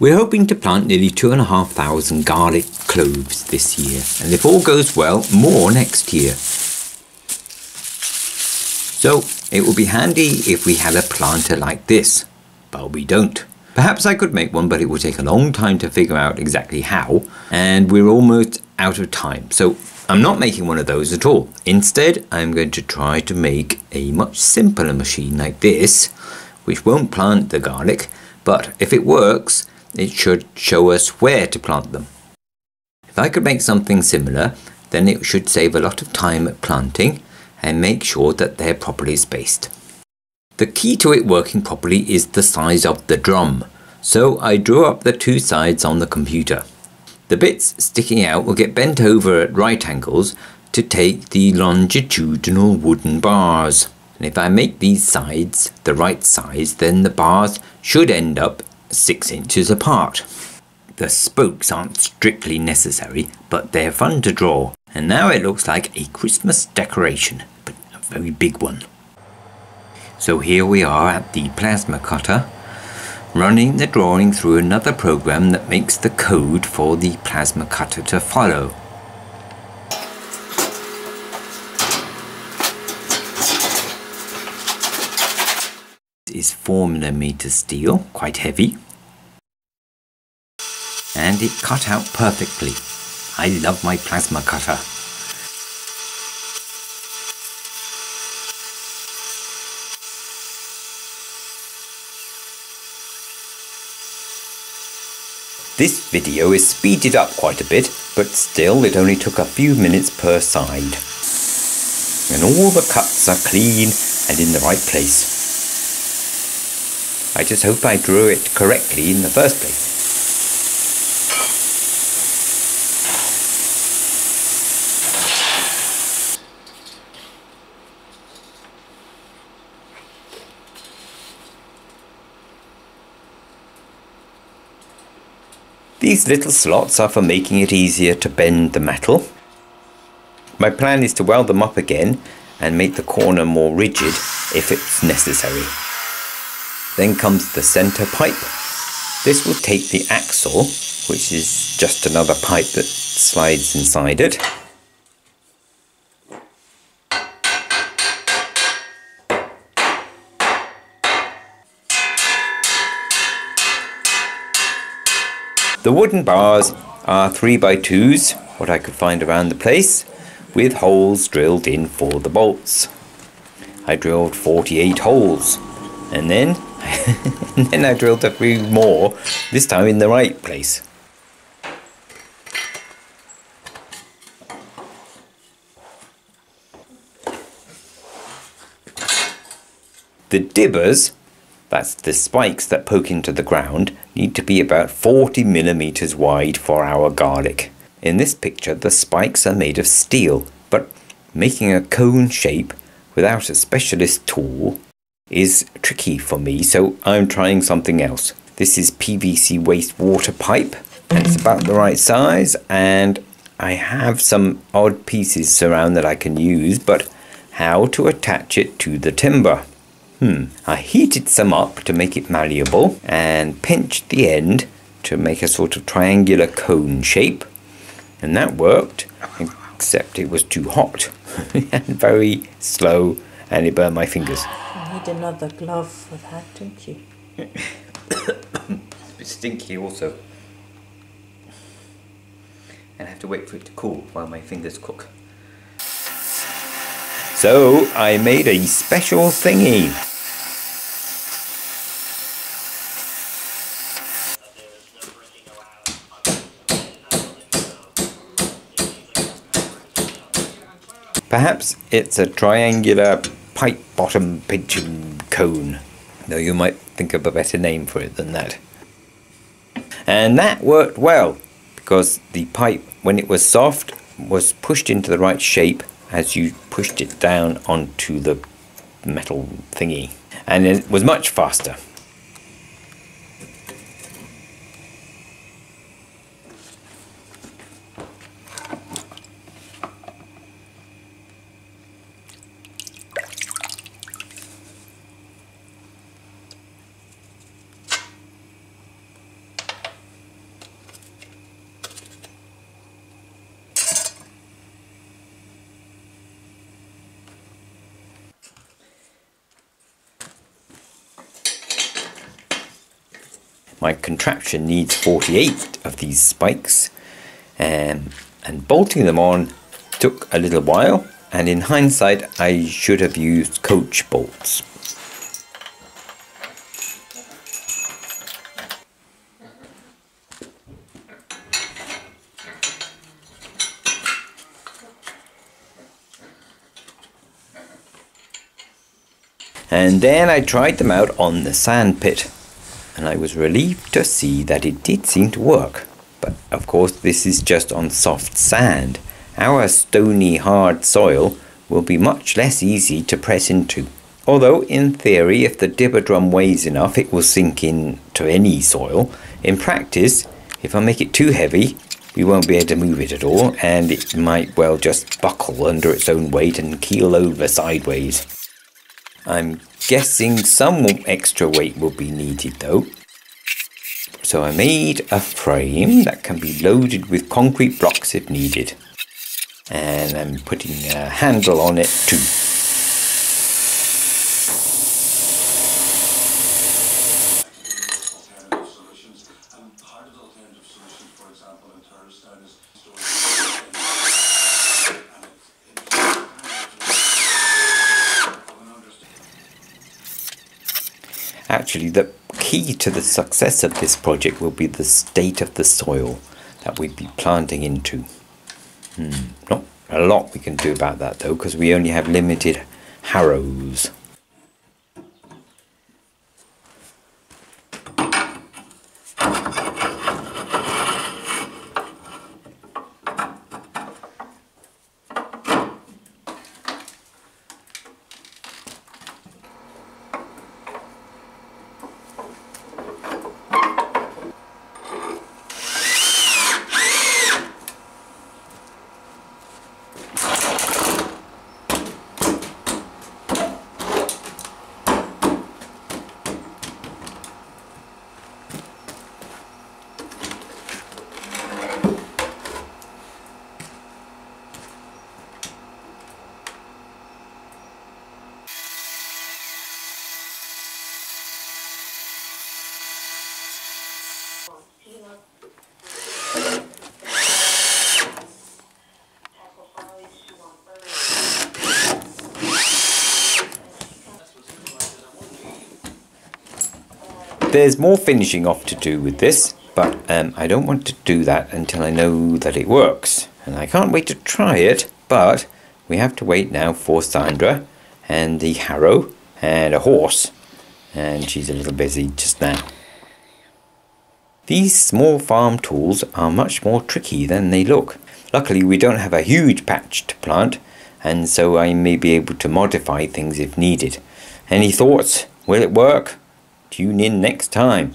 We're hoping to plant nearly 2,500 garlic cloves this year, and if all goes well, more next year. So it would be handy if we had a planter like this, but we don't. Perhaps I could make one, but it would take a long time to figure out exactly how, and we're almost out of time. So I'm not making one of those at all. Instead, I'm going to try to make a much simpler machine like this, which won't plant the garlic, but if it works, it should show us where to plant them. If I could make something similar, then it should save a lot of time at planting and make sure that they're properly spaced. The key to it working properly is the size of the drum, so I drew up the two sides on the computer. The bits sticking out will get bent over at right angles to take the longitudinal wooden bars. And if I make these sides the right size, then the bars should end up 6 inches apart. The spokes aren't strictly necessary, but they're fun to draw. And now it looks like a Christmas decoration, but a very big one. So here we are at the plasma cutter, running the drawing through another program that makes the code for the plasma cutter to follow. Is 4mm steel, quite heavy. And it cut out perfectly. I love my plasma cutter. This video is speeded up quite a bit, but still it only took a few minutes per side. And all the cuts are clean and in the right place. I just hope I drew it correctly in the first place. These little slots are for making it easier to bend the metal. My plan is to weld them up again and make the corner more rigid if it's necessary. Then comes the center pipe. This will take the axle, which is just another pipe that slides inside it. The wooden bars are 3x2s, what I could find around the place, with holes drilled in for the bolts. I drilled 48 holes, and then and then I drilled a few more, this time in the right place. The dibbers, that's the spikes that poke into the ground, need to be about 40 millimeters wide for our garlic. In this picture the spikes are made of steel, but making a cone shape without a specialist tool is tricky for me, so I'm trying something else. This is PVC wastewater pipe, and it's about the right size, and I have some odd pieces around that I can use, but how to attach it to the timber? Hmm, I heated some up to make it malleable, and pinched the end to make a sort of triangular cone shape, and that worked, except it was too hot and very slow, and it burned my fingers need another glove for that, don't you? it's stinky also. And I have to wait for it to cool while my fingers cook. So I made a special thingy. Perhaps it's a triangular pipe bottom pigeon cone, though you might think of a better name for it than that. And that worked well because the pipe, when it was soft, was pushed into the right shape as you pushed it down onto the metal thingy, and it was much faster. My contraption needs 48 of these spikes um, and bolting them on took a little while and in hindsight I should have used coach bolts. And then I tried them out on the sand pit I was relieved to see that it did seem to work. But of course this is just on soft sand. Our stony hard soil will be much less easy to press into. Although in theory if the dibber drum weighs enough it will sink into any soil, in practice if I make it too heavy we won't be able to move it at all and it might well just buckle under its own weight and keel over sideways. I'm guessing some extra weight will be needed though. So I made a frame that can be loaded with concrete blocks if needed. And I'm putting a handle on it too. Actually, the key to the success of this project will be the state of the soil that we'd be planting into. Hmm. Not a lot we can do about that though, because we only have limited harrows. There's more finishing off to do with this, but um, I don't want to do that until I know that it works. And I can't wait to try it, but we have to wait now for Sandra and the harrow and a horse. And she's a little busy just now. These small farm tools are much more tricky than they look. Luckily we don't have a huge patch to plant and so I may be able to modify things if needed. Any thoughts? Will it work? Tune in next time.